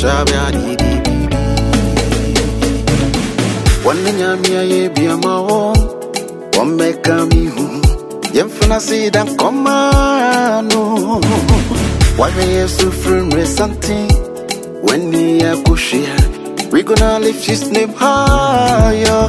shabe adidi Wanne nyamia ye biama wo Wameka mihu Yemfuna sida komano Wawe yesu resanti When he akushia We gonna lift his name higher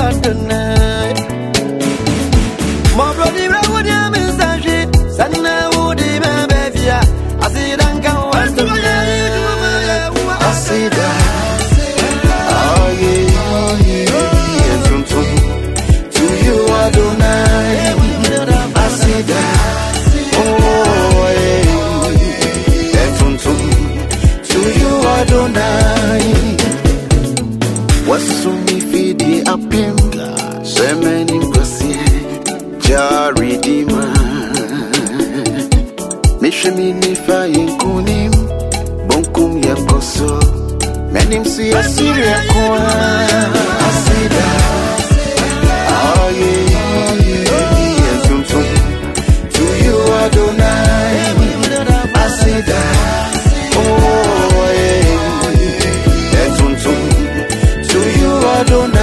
Wasumi fidi apim, semeni mkwasi, jari dima. Mishimi nifa yenkunim, bonkum yakoso. Menim perdona.